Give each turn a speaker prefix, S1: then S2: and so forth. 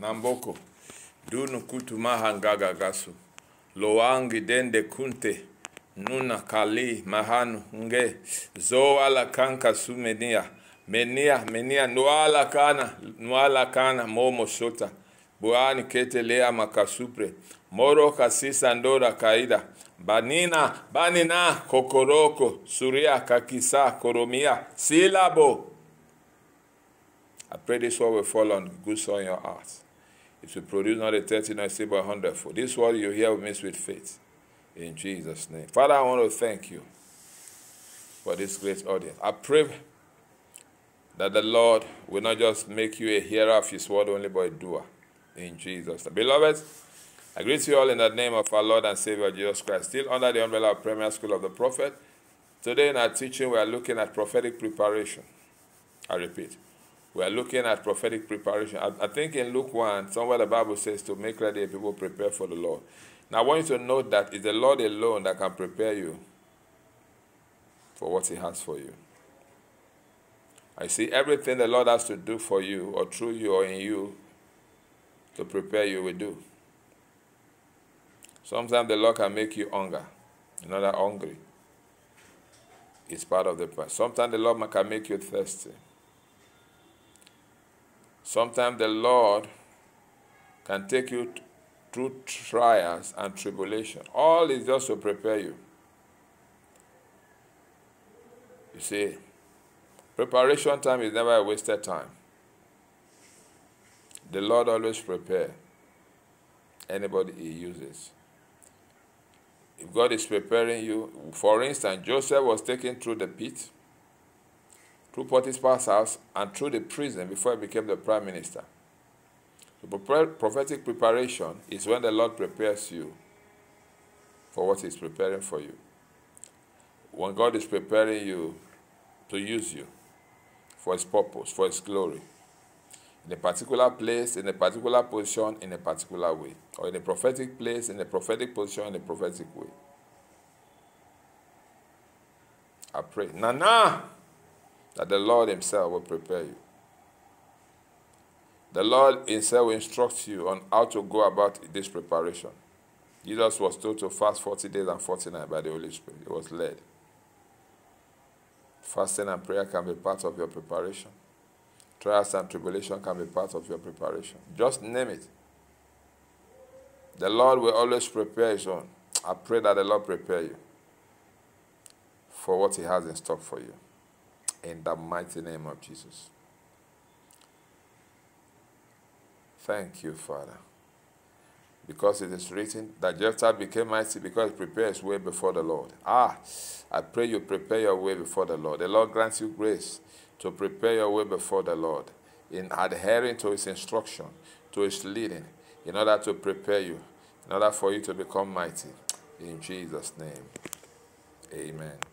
S1: Namboko, Dunu Kutu Mahangaga Gasu, Loangi Dende Kunte, Nuna Kali Mahanu Nge, Zoala Kanka Sumenia, Menia, Menia, Nuala Kana, Nuala Kana, Momo Sota, Buani Kete Lea Makasupre, Moro Kasisa Ndora Kaida, Banina, Banina, Kokoroko, Suria, Kakisa, Koromia, Silabo, I pray this word will fall on good soil in your heart. It will produce not a 30 nor a a hundredfold. This word you hear with me with faith. In Jesus' name. Father, I want to thank you for this great audience. I pray that the Lord will not just make you a hearer of his word only, but a doer. In Jesus' name. Beloved, I greet you all in the name of our Lord and Savior Jesus Christ. Still under the umbrella of Premier School of the Prophet. Today in our teaching, we are looking at prophetic preparation. I repeat we are looking at prophetic preparation. I, I, think in Luke 1, somewhere the Bible says to make ready people prepare for the Lord. Now, I want you to note that it's the Lord alone that can prepare you for what He has for you. I see everything the Lord has to do for you, or through you, or in you, to prepare you, will do. Sometimes the Lord can make you hunger, you know that hungry. It's part of the plan. Sometimes the Lord can make you thirsty. Sometimes the Lord can take you through trials and tribulation. All is just to prepare you. You see, preparation time is never a wasted time. The Lord always prepare anybody he uses. If God is preparing you, for instance, Joseph was taken through the pit through Potiphar's house and through the prison before he became the prime minister. The prophetic preparation is when the Lord prepares you for what he's preparing for you. When God is preparing you to use you for his purpose, for his glory, in a particular place, in a particular position, in a particular way, or in a prophetic place, in a prophetic position, in a prophetic way. I pray. Nana! That the Lord Himself will prepare you. The Lord Himself will instruct you on how to go about this preparation. Jesus was told to fast 40 days and 40 nights by the Holy Spirit. He was led. Fasting and prayer can be part of your preparation. Trials and tribulation can be part of your preparation. Just name it. The Lord will always prepare His own. I pray that the Lord prepare you for what He has in stock for you in the mighty name of Jesus. Thank you, Father. Because it is written that Jephthah became mighty because he prepared his way before the Lord. Ah, I pray you prepare your way before the Lord. The Lord grants you grace to prepare your way before the Lord in adhering to his instruction, to his leading, in order to prepare you, in order for you to become mighty. In Jesus' name, amen.